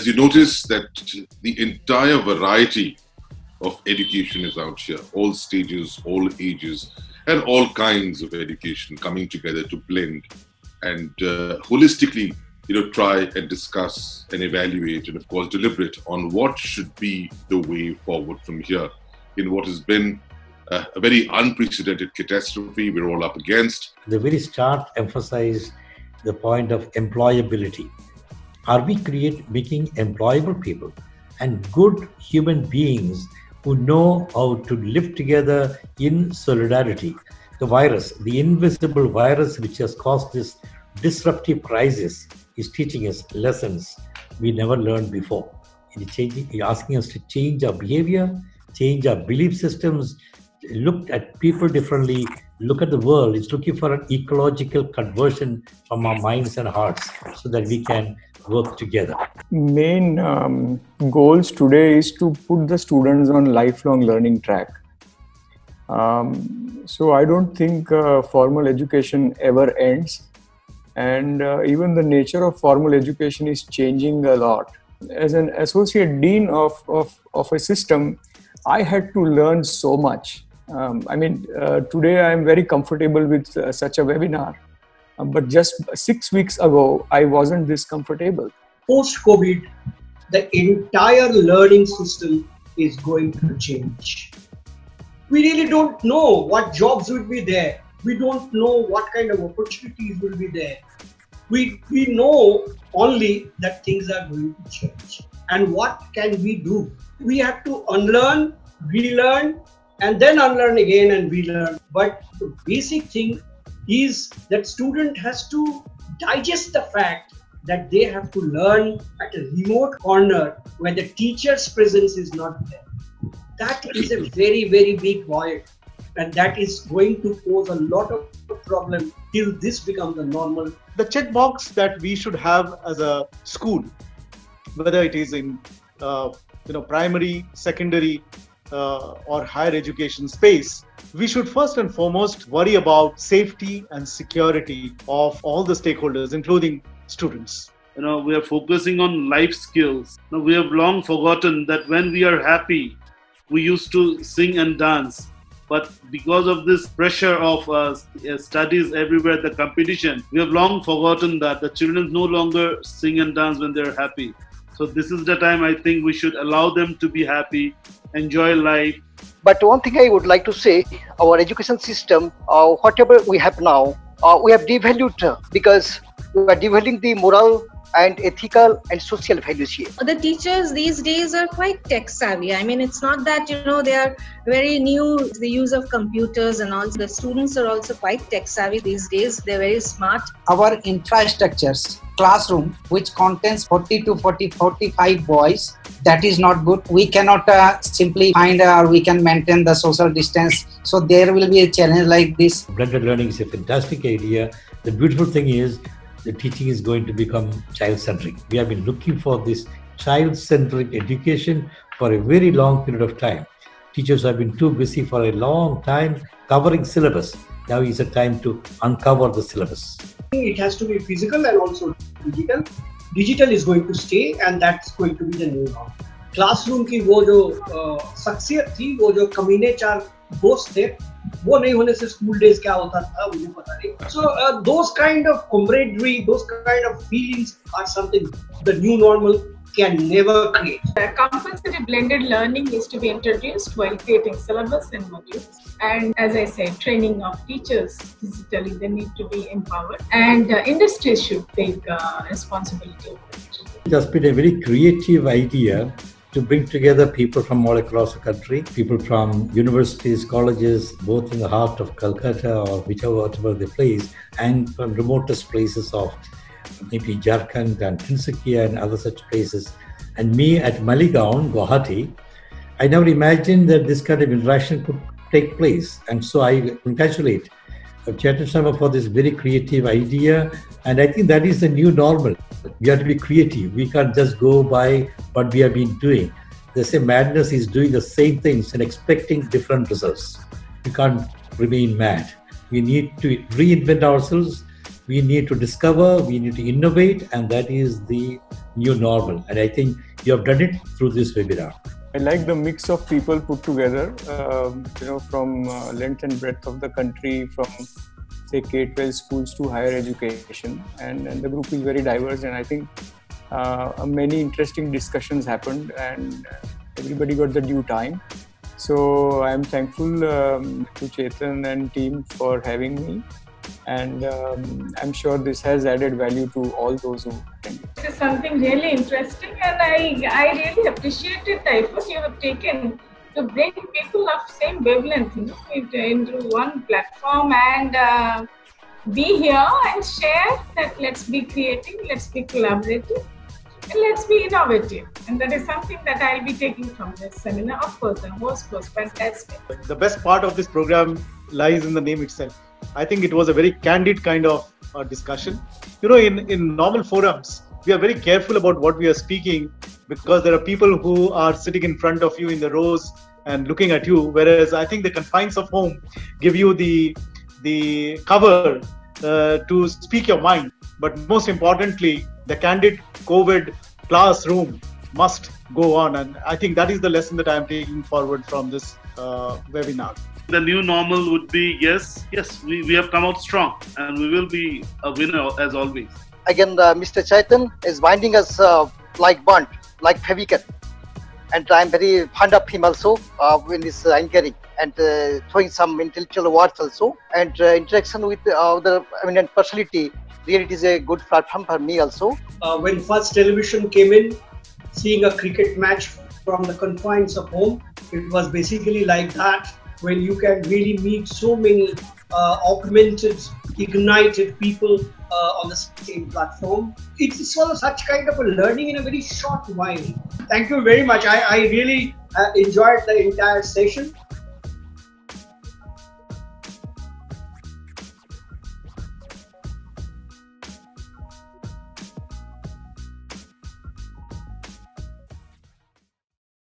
as you notice that the entire variety of education is out here, all stages, all ages, and all kinds of education coming together to blend and uh, holistically, you know, try and discuss and evaluate and, of course, deliberate on what should be the way forward from here in what has been uh, a very unprecedented catastrophe we're all up against. The very start emphasized the point of employability. Are we create making employable people and good human beings who know how to live together in solidarity? The virus, the invisible virus which has caused this disruptive crisis, is teaching us lessons we never learned before. It is asking us to change our behavior, change our belief systems, look at people differently, look at the world. It's looking for an ecological conversion from our minds and hearts so that we can work together. Main um, goals today is to put the students on lifelong learning track. Um, so I don't think uh, formal education ever ends, and uh, even the nature of formal education is changing a lot. As an associate dean of, of, of a system, I had to learn so much um, I mean, uh, today I am very comfortable with uh, such a webinar, Uh, but just six weeks ago I wasn't this comfortable. Post COVID, the entire learning system is going to change. We really don't know what jobs will be there. We don't know what kind of opportunities will be there. We, we know only that things are going to change. And what can we do? We have to unlearn, relearn, and then unlearn again and relearn. But the basic thing is that student has to digest the fact that they have to learn at a remote corner where the teacher's presence is not there. That is a very, very big void. And that is going to pose a lot of problem till this becomes a normal. The checkbox that we should have as a school, whether it is in uh, you know primary, secondary, uh, or higher education space, we should first and foremost worry about safety and security of all the stakeholders, including students. You know, we are focusing on life skills. Now, we have long forgotten that when we are happy, we used to sing and dance. But because of this pressure of uh, studies everywhere, the competition, we have long forgotten that the children no longer sing and dance when they're happy. So this is the time I think we should allow them to be happy, enjoy life. But one thing I would like to say, our education system, uh, whatever we have now, uh, we have devalued because we are devaluing the moral and ethical and social values here. The teachers these days are quite tech savvy. I mean, it's not that, you know, they are very new, the use of computers and all. The students are also quite tech savvy these days. They're very smart. Our infrastructures, classroom, which contains 40 to 40, 45 boys, that is not good. We cannot uh, simply find uh, or we can maintain the social distance. So there will be a challenge like this. Blended learning is a fantastic idea. The beautiful thing is the teaching is going to become child centric. We have been looking for this child centric education for a very long period of time. Teachers have been too busy for a long time covering syllabus. Now is the time to uncover the syllabus. It has to be physical and also digital. Digital is going to stay and that's going to be the new norm. Classroom की वो जो शख्सियत थी वो जो कमीने चार दोस्त थे वो नहीं होने से स्कूल डेज क्या होता था मुझे पता नहीं so those kind of camaraderie those kind of feelings are something the new normal can never create. Compulsory blended learning is to be introduced while creating syllabus and modules. And as I said, training of teachers digitally, they need to be empowered. And uh, industries should take uh, responsibility of it. It has been a very creative idea to bring together people from all across the country, people from universities, colleges, both in the heart of Calcutta or whichever whatever the place, and from remotest places of maybe Jharkhand and Tinsukia and other such places. And me at Maligaon, Guwahati, I never imagined that this kind of interaction could take place. And so I congratulate uh, Chetan Sharma for this very creative idea. And I think that is the new normal. We have to be creative. We can't just go by what we have been doing. They say madness is doing the same things and expecting different results. We can't remain mad. We need to reinvent ourselves. We need to discover, we need to innovate, and that is the new normal. And I think you have done it through this webinar. I like the mix of people put together, um, you know, from uh, length and breadth of the country, from say K-12 schools to higher education, and, and the group is very diverse. And I think uh, many interesting discussions happened, and everybody got the due time. So I'm thankful um, to Chetan and team for having me and um, I'm sure this has added value to all those who attend. It is something really interesting, and I I really appreciated the effort you have taken to bring people of same wavelength you know, into, into one platform and uh, be here and share that let's be creative, let's be collaborative. And let's be innovative. And that is something that I'll be taking from this seminar. Of course, the host was fantastic. The best part of this program lies in the name itself I think it was a very candid kind of uh, discussion. You know, in, in normal forums, we are very careful about what we are speaking because there are people who are sitting in front of you in the rows and looking at you. Whereas I think the confines of home give you the the cover uh, to speak your mind. But most importantly, the candid COVID classroom must go on, and I think that is the lesson that I am taking forward from this uh, webinar the new normal would be yes, yes, we, we have come out strong and we will be a winner as always. Again, uh, Mr. Chaitan is binding us uh, like bond, like Fevicol. And I'm very fond of him also uh, in his uh, anchoring and uh, throwing some intellectual words also. And uh, interaction with uh, the eminent personality, really it is a good platform for me also. when first television came in, seeing a cricket match from the confines of home, it was basically like that when you can really meet so many uh, augmented, ignited people uh, on the same platform. It's such kind of a learning in a very short while. Thank you very much. I, I really uh, enjoyed the entire session.